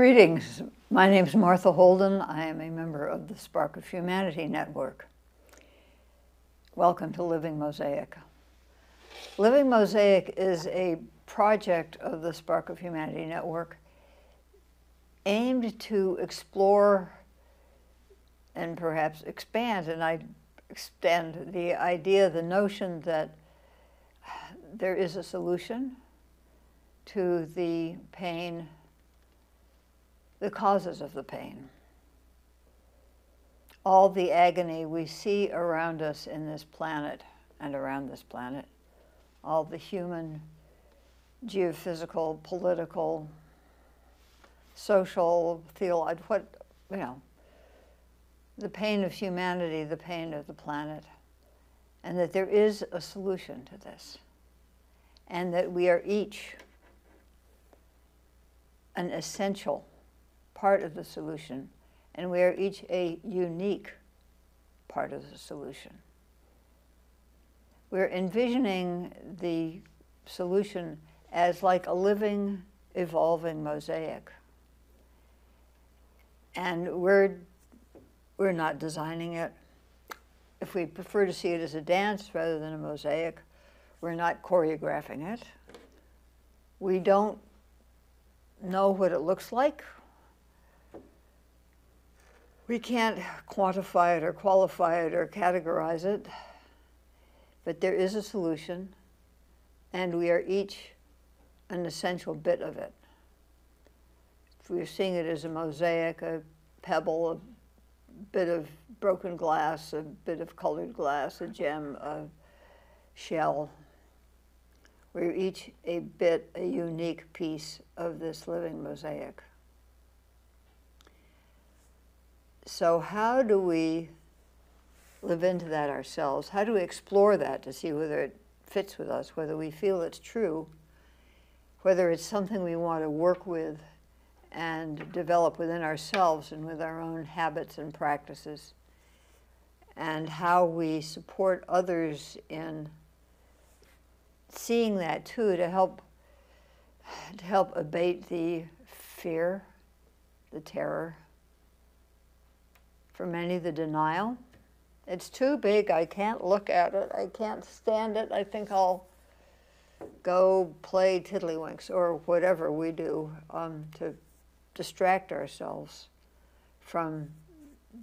Greetings. My name is Martha Holden. I am a member of the Spark of Humanity Network. Welcome to Living Mosaic. Living Mosaic is a project of the Spark of Humanity Network aimed to explore and perhaps expand, and I extend the idea, the notion that there is a solution to the pain the causes of the pain. All the agony we see around us in this planet and around this planet, all the human, geophysical, political, social, theological, what, you know, the pain of humanity, the pain of the planet, and that there is a solution to this, and that we are each an essential part of the solution, and we are each a unique part of the solution. We're envisioning the solution as like a living, evolving mosaic. And we're, we're not designing it. If we prefer to see it as a dance rather than a mosaic, we're not choreographing it. We don't know what it looks like. We can't quantify it or qualify it or categorize it, but there is a solution, and we are each an essential bit of it. We're seeing it as a mosaic, a pebble, a bit of broken glass, a bit of colored glass, a gem, a shell, we're each a bit, a unique piece of this living mosaic. So, how do we live into that ourselves? How do we explore that to see whether it fits with us, whether we feel it's true, whether it's something we want to work with and develop within ourselves and with our own habits and practices, and how we support others in seeing that too to help to help abate the fear, the terror, for many, the denial. It's too big. I can't look at it. I can't stand it. I think I'll go play tiddlywinks or whatever we do um, to distract ourselves from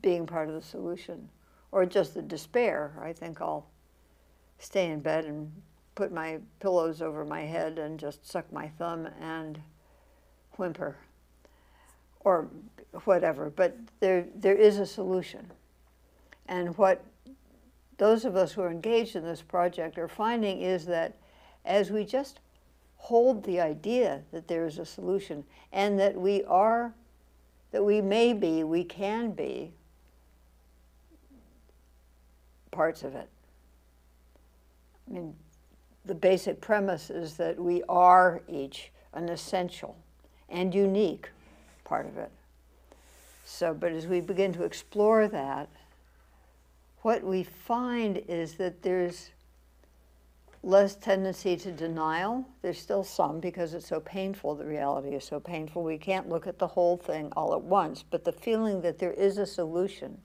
being part of the solution. Or just the despair. I think I'll stay in bed and put my pillows over my head and just suck my thumb and whimper or whatever, but there, there is a solution. And what those of us who are engaged in this project are finding is that as we just hold the idea that there is a solution and that we are, that we may be, we can be parts of it. I mean, the basic premise is that we are each an essential and unique part of it. So, but as we begin to explore that, what we find is that there's less tendency to denial. There's still some because it's so painful, the reality is so painful. We can't look at the whole thing all at once, but the feeling that there is a solution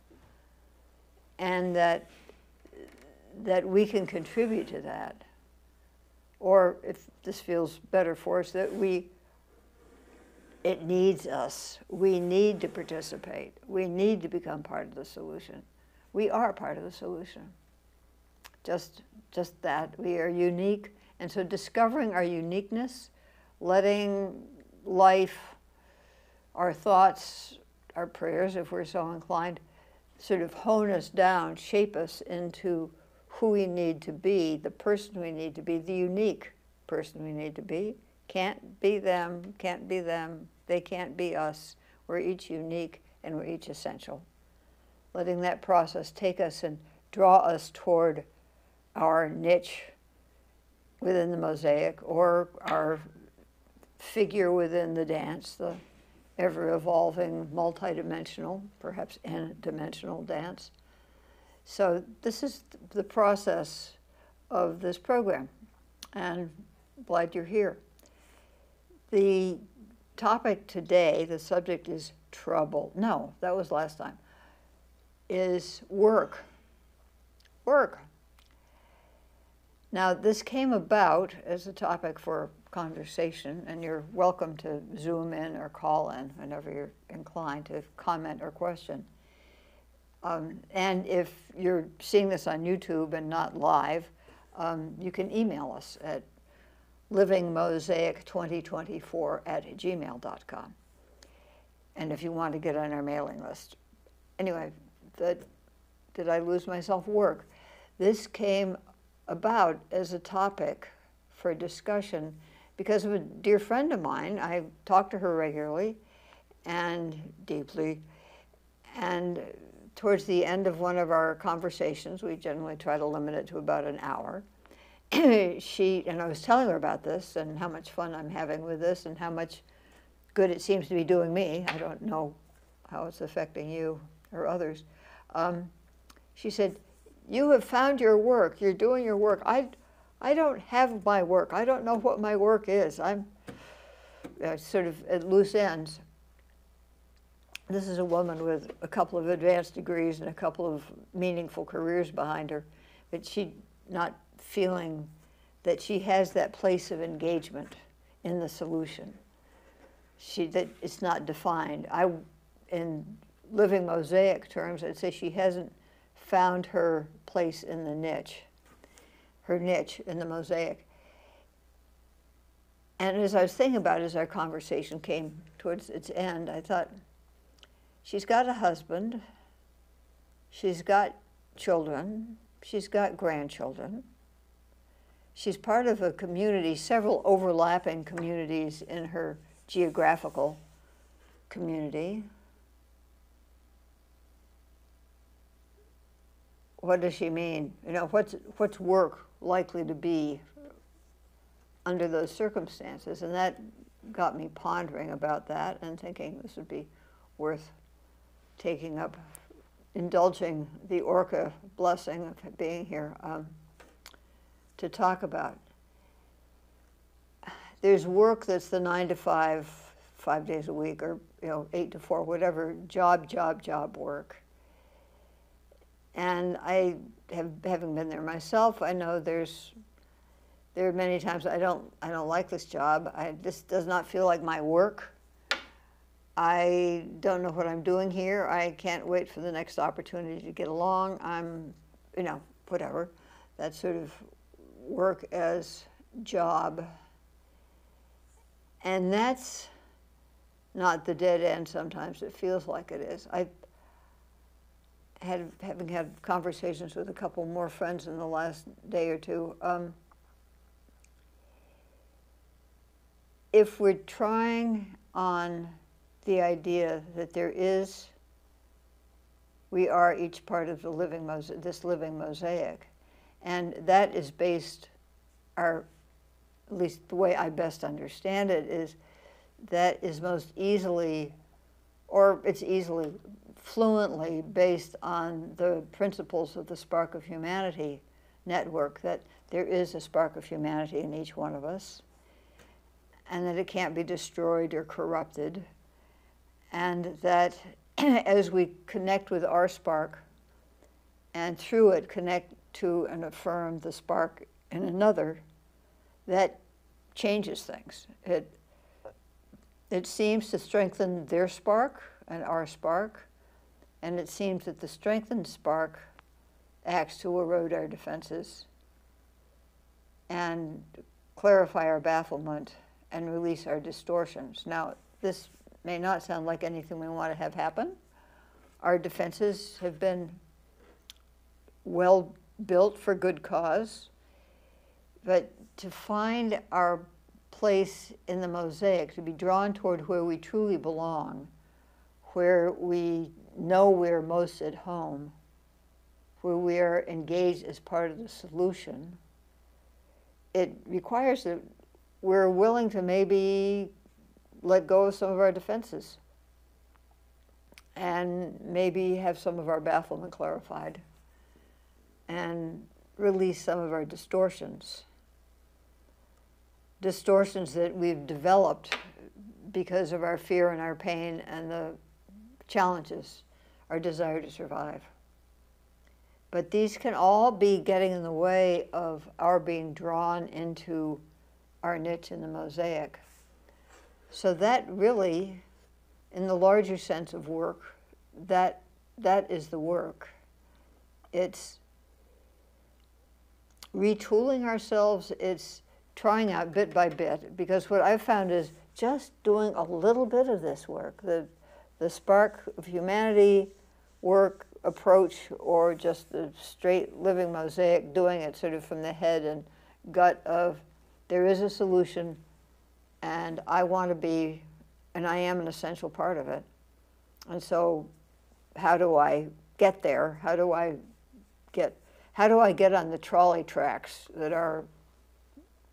and that, that we can contribute to that. Or if this feels better for us, that we it needs us. We need to participate. We need to become part of the solution. We are part of the solution. Just, just that. We are unique. And so discovering our uniqueness, letting life, our thoughts, our prayers, if we're so inclined, sort of hone us down, shape us into who we need to be, the person we need to be, the unique person we need to be. Can't be them, can't be them, they can't be us. We're each unique and we're each essential. Letting that process take us and draw us toward our niche within the mosaic or our figure within the dance, the ever evolving, multidimensional, perhaps n-dimensional dance. So this is the process of this program, and glad you're here. The topic today, the subject is trouble. No, that was last time. Is work. Work. Now, this came about as a topic for conversation, and you're welcome to zoom in or call in whenever you're inclined to comment or question. Um, and if you're seeing this on YouTube and not live, um, you can email us at livingmosaic2024 at gmail.com. And if you want to get on our mailing list. Anyway, that, did I lose myself? Work. This came about as a topic for discussion because of a dear friend of mine. I talk to her regularly and deeply. And towards the end of one of our conversations, we generally try to limit it to about an hour. she, and I was telling her about this and how much fun I'm having with this and how much good it seems to be doing me. I don't know how it's affecting you or others. Um, she said, you have found your work. You're doing your work. I, I don't have my work. I don't know what my work is. I'm uh, sort of at loose ends. This is a woman with a couple of advanced degrees and a couple of meaningful careers behind her, but she not feeling that she has that place of engagement in the solution. She that it's not defined. I, in living mosaic terms, I'd say she hasn't found her place in the niche, her niche in the mosaic. And as I was thinking about it, as our conversation came towards its end, I thought, she's got a husband, she's got children, she's got grandchildren. She's part of a community, several overlapping communities in her geographical community. what does she mean? You know, what's, what's work likely to be under those circumstances? And that got me pondering about that and thinking this would be worth taking up, indulging the Orca blessing of being here um, to talk about. There's work that's the nine to five, five days a week, or you know, eight to four, whatever, job, job, job work and I have, having been there myself, I know there's, there are many times I don't, I don't like this job. I, this does not feel like my work. I don't know what I'm doing here. I can't wait for the next opportunity to get along. I'm, you know, whatever. That sort of work as job. And that's not the dead end sometimes. It feels like it is. I, had, having had conversations with a couple more friends in the last day or two, um, if we're trying on the idea that there is, we are each part of the living this living mosaic, and that is based, our, at least the way I best understand it is, that is most easily, or it's easily fluently based on the principles of the Spark of Humanity network, that there is a spark of humanity in each one of us, and that it can't be destroyed or corrupted, and that as we connect with our spark, and through it connect to and affirm the spark in another, that changes things. It, it seems to strengthen their spark and our spark, and it seems that the strengthened spark acts to erode our defenses and clarify our bafflement and release our distortions. Now, this may not sound like anything we want to have happen. Our defenses have been well built for good cause, but to find our place in the mosaic, to be drawn toward where we truly belong, where we know we're most at home, where we are engaged as part of the solution, it requires that we're willing to maybe let go of some of our defenses and maybe have some of our bafflement clarified and release some of our distortions. Distortions that we've developed because of our fear and our pain and the challenges, our desire to survive. But these can all be getting in the way of our being drawn into our niche in the mosaic. So that really, in the larger sense of work, that that is the work. It's retooling ourselves, it's trying out bit by bit, because what I've found is just doing a little bit of this work, the, the spark of humanity work approach, or just the straight living mosaic, doing it sort of from the head and gut of there is a solution, and I want to be, and I am an essential part of it. And so, how do I get there? How do I get how do I get on the trolley tracks that are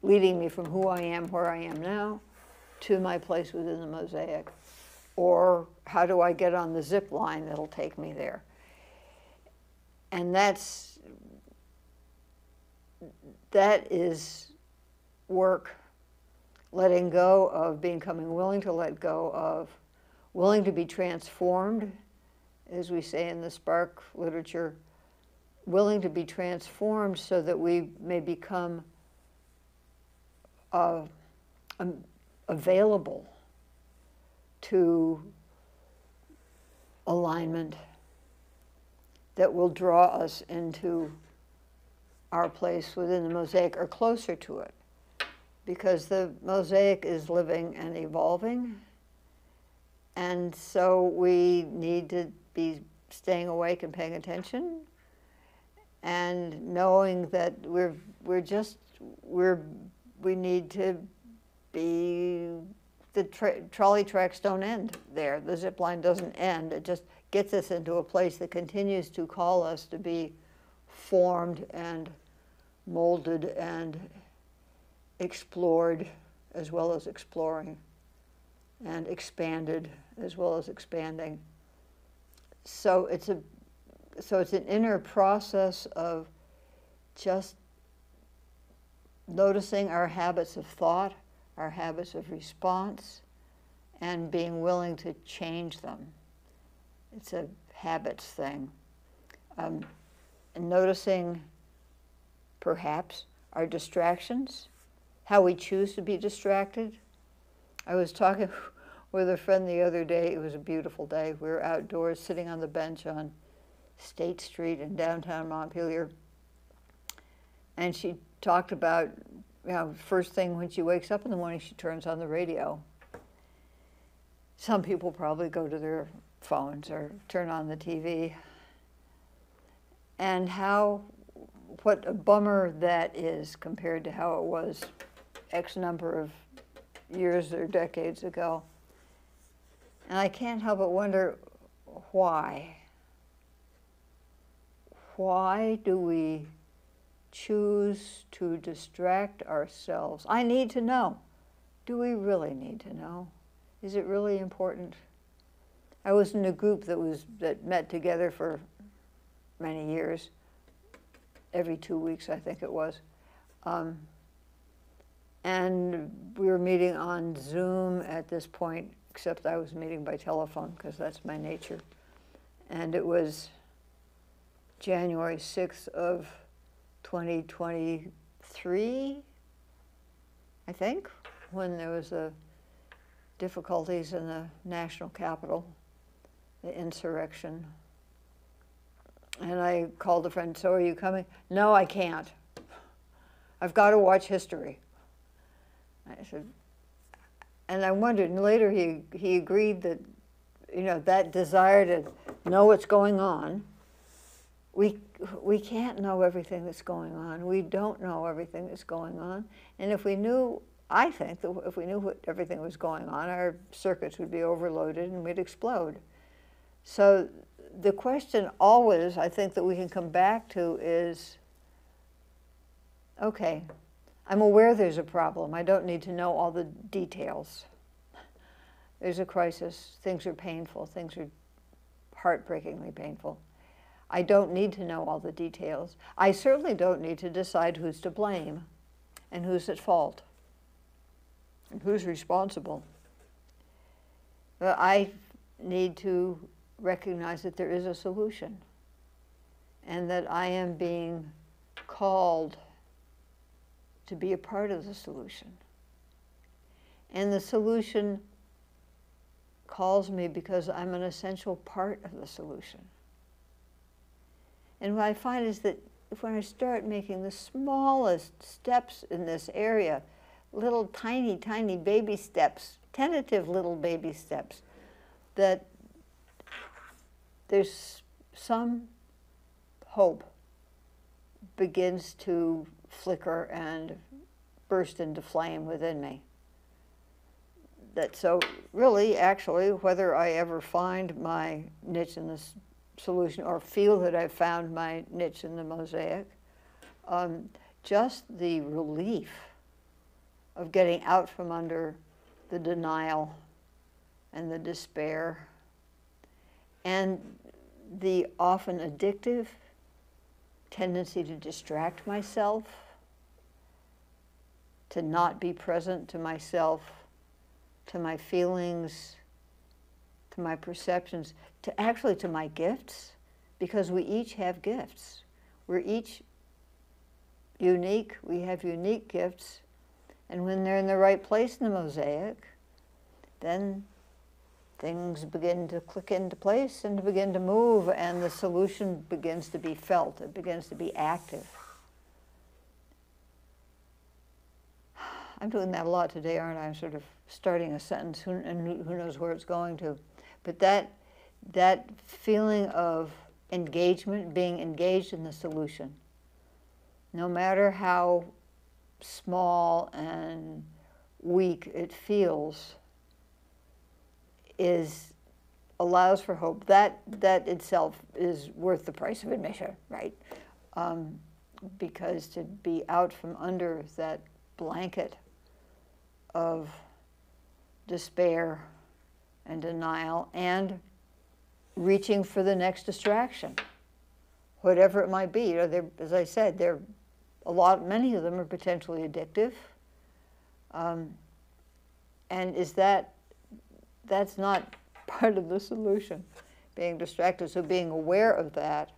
leading me from who I am, where I am now, to my place within the mosaic? Or how do I get on the zip line that'll take me there? And that's, that is work, letting go of becoming willing to let go of, willing to be transformed, as we say in the Spark literature, willing to be transformed so that we may become uh, um, available to alignment that will draw us into our place within the mosaic or closer to it. Because the mosaic is living and evolving. And so we need to be staying awake and paying attention and knowing that we're we're just we're we need to be the tra trolley tracks don't end there. The zip line doesn't end. It just gets us into a place that continues to call us to be formed and molded and explored as well as exploring and expanded as well as expanding. So it's a so it's an inner process of just noticing our habits of thought, our habits of response, and being willing to change them. It's a habits thing. Um, noticing perhaps our distractions, how we choose to be distracted. I was talking with a friend the other day. It was a beautiful day. We were outdoors sitting on the bench on State Street in downtown Montpelier. And she talked about, you know, first thing when she wakes up in the morning, she turns on the radio. Some people probably go to their phones or turn on the TV. And how, what a bummer that is compared to how it was X number of years or decades ago. And I can't help but wonder why why do we choose to distract ourselves? I need to know. Do we really need to know? Is it really important? I was in a group that was that met together for many years, every two weeks, I think it was. Um, and we were meeting on Zoom at this point, except I was meeting by telephone because that's my nature. And it was January 6th of 2023, I think, when there was the difficulties in the national capital, the insurrection. And I called a friend, so are you coming? No, I can't. I've got to watch history. I said, and I wondered, and later he, he agreed that, you know, that desire to know what's going on we, we can't know everything that's going on. We don't know everything that's going on. And if we knew, I think that if we knew what everything was going on, our circuits would be overloaded and we'd explode. So the question always, I think, that we can come back to is, okay, I'm aware there's a problem. I don't need to know all the details. There's a crisis. Things are painful. Things are heartbreakingly painful. I don't need to know all the details. I certainly don't need to decide who's to blame and who's at fault and who's responsible. But I need to recognize that there is a solution and that I am being called to be a part of the solution. And the solution calls me because I'm an essential part of the solution. And what I find is that when I start making the smallest steps in this area, little tiny, tiny baby steps, tentative little baby steps, that there's some hope begins to flicker and burst into flame within me. That so really, actually, whether I ever find my niche in this solution or feel that I've found my niche in the mosaic, um, just the relief of getting out from under the denial and the despair and the often addictive tendency to distract myself, to not be present to myself, to my feelings, to my perceptions, to actually to my gifts, because we each have gifts. We're each unique, we have unique gifts, and when they're in the right place in the mosaic, then things begin to click into place and begin to move, and the solution begins to be felt, it begins to be active. I'm doing that a lot today, aren't I? I'm sort of starting a sentence, and who knows where it's going to. But that, that feeling of engagement, being engaged in the solution, no matter how small and weak it feels, is allows for hope. That that itself is worth the price of admission, right? Um, because to be out from under that blanket of despair and denial and reaching for the next distraction, whatever it might be. You know, as I said, there a lot, many of them are potentially addictive. Um, and is that that's not part of the solution, being distracted. So being aware of that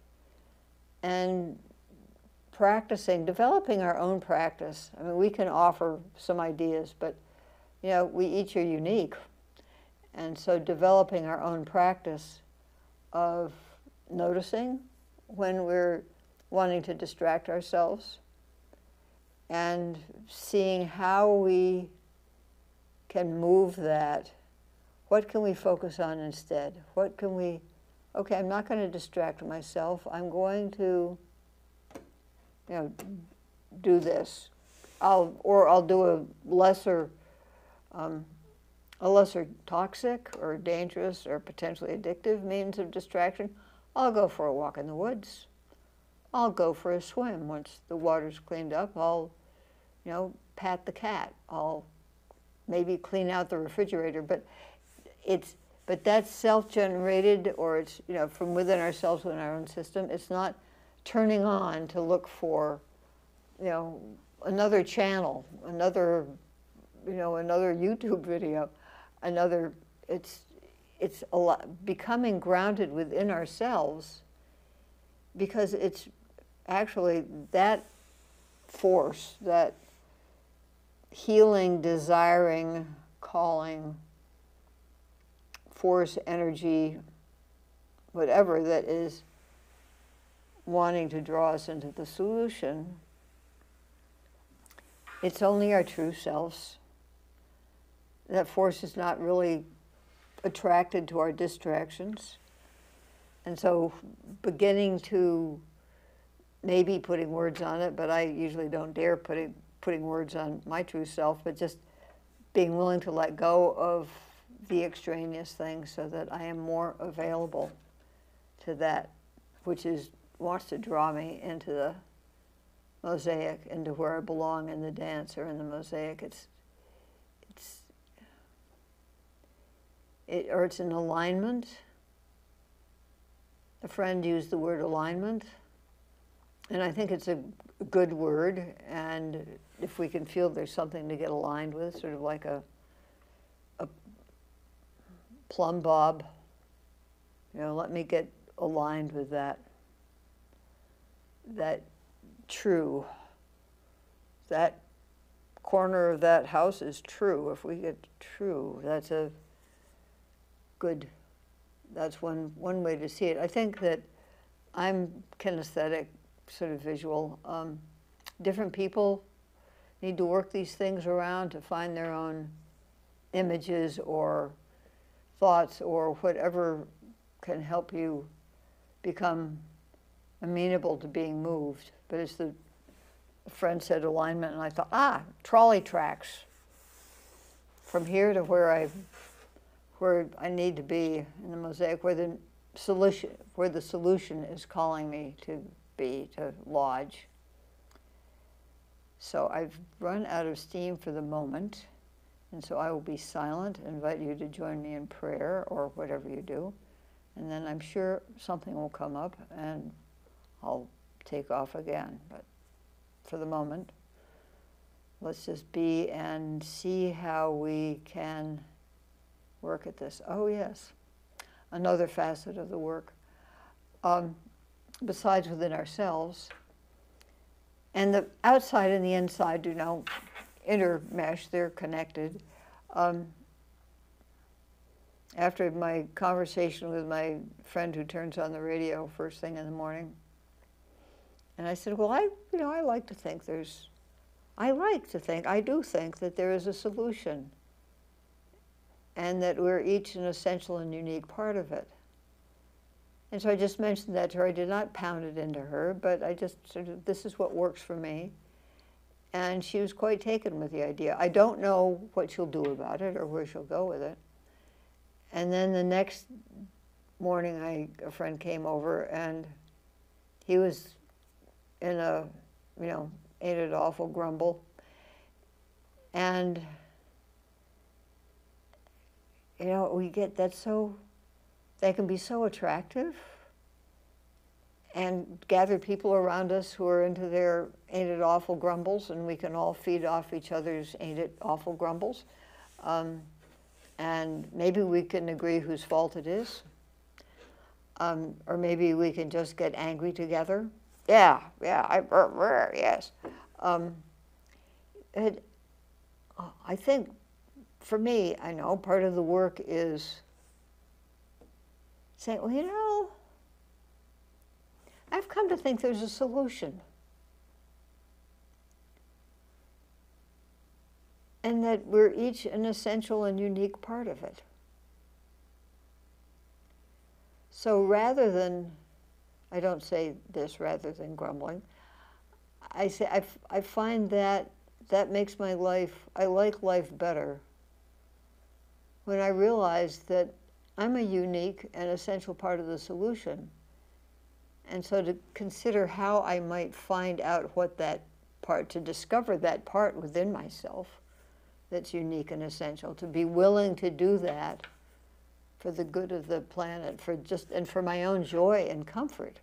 and practicing, developing our own practice. I mean, we can offer some ideas, but you know, we each are unique. And so developing our own practice of noticing when we're wanting to distract ourselves and seeing how we can move that what can we focus on instead? What can we, okay, I'm not going to distract myself. I'm going to, you know, do this. I'll, or I'll do a lesser, um, a lesser toxic or dangerous or potentially addictive means of distraction. I'll go for a walk in the woods. I'll go for a swim once the water's cleaned up. I'll, you know, pat the cat. I'll maybe clean out the refrigerator. But it's but that's self-generated or it's you know from within ourselves within our own system. It's not turning on to look for you know another channel another you know another youtube video another it's it's a lot becoming grounded within ourselves because it's actually that force that healing desiring calling force, energy, whatever that is wanting to draw us into the solution, it's only our true selves. That force is not really attracted to our distractions. And so beginning to maybe putting words on it, but I usually don't dare putting putting words on my true self, but just being willing to let go of the extraneous things so that I am more available to that which is wants to draw me into the mosaic, into where I belong in the dance or in the mosaic. It's it's it, or it's an alignment. A friend used the word alignment, and I think it's a good word. And if we can feel there's something to get aligned with, sort of like a plumb bob. You know, let me get aligned with that. That true. That corner of that house is true. If we get true, that's a good, that's one, one way to see it. I think that I'm kinesthetic, sort of visual. Um, different people need to work these things around to find their own images or thoughts or whatever can help you become amenable to being moved. But as the friend said alignment, and I thought, ah, trolley tracks from here to where I where I need to be in the mosaic, where the solution where the solution is calling me to be to lodge. So I've run out of steam for the moment, and so I will be silent, invite you to join me in prayer or whatever you do, and then I'm sure something will come up and I'll take off again. But for the moment, let's just be and see how we can work at this. Oh, yes, another facet of the work. Um, besides within ourselves, and the outside and the inside do now intermesh, they're connected. Um, after my conversation with my friend who turns on the radio first thing in the morning, and I said, well, I, you know, I like to think there's, I like to think, I do think that there is a solution and that we're each an essential and unique part of it. And so I just mentioned that to her. I did not pound it into her, but I just sort of, this is what works for me. And she was quite taken with the idea. I don't know what she'll do about it or where she'll go with it. And then the next morning, I, a friend came over and he was in a, you know, ain't it awful grumble. And, you know, we get that so they can be so attractive and gather people around us who are into their ain't it awful grumbles, and we can all feed off each other's ain't it awful grumbles. Um, and maybe we can agree whose fault it is. Um, or maybe we can just get angry together. Yeah, yeah, I, yes. Um, it, I think for me, I know part of the work is say, well, you know, I've come to think there's a solution. And that we're each an essential and unique part of it. So rather than, I don't say this rather than grumbling, I say I, I find that that makes my life, I like life better when I realize that I'm a unique and essential part of the solution. And so to consider how I might find out what that part, to discover that part within myself that's unique and essential, to be willing to do that for the good of the planet, for just, and for my own joy and comfort.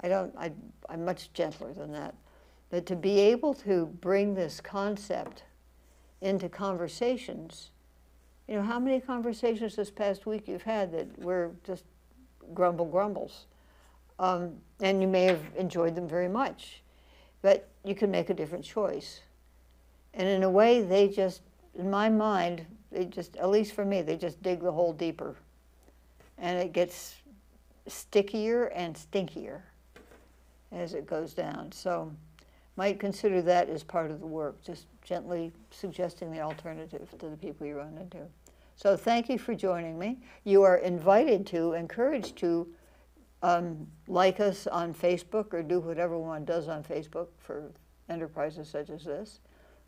I don't, I, I'm much gentler than that. But to be able to bring this concept into conversations you know, how many conversations this past week you've had that were just grumble grumbles? Um, and you may have enjoyed them very much, but you can make a different choice. And in a way, they just, in my mind, they just, at least for me, they just dig the hole deeper. And it gets stickier and stinkier as it goes down. So might consider that as part of the work, just gently suggesting the alternative to the people you run into. So thank you for joining me. You are invited to, encouraged to um, like us on Facebook or do whatever one does on Facebook for enterprises such as this,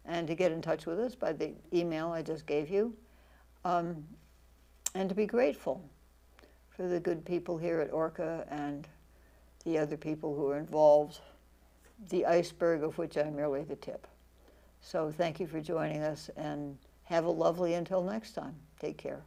and to get in touch with us by the email I just gave you, um, and to be grateful for the good people here at Orca and the other people who are involved the iceberg of which I'm merely the tip. So thank you for joining us and have a lovely until next time. Take care.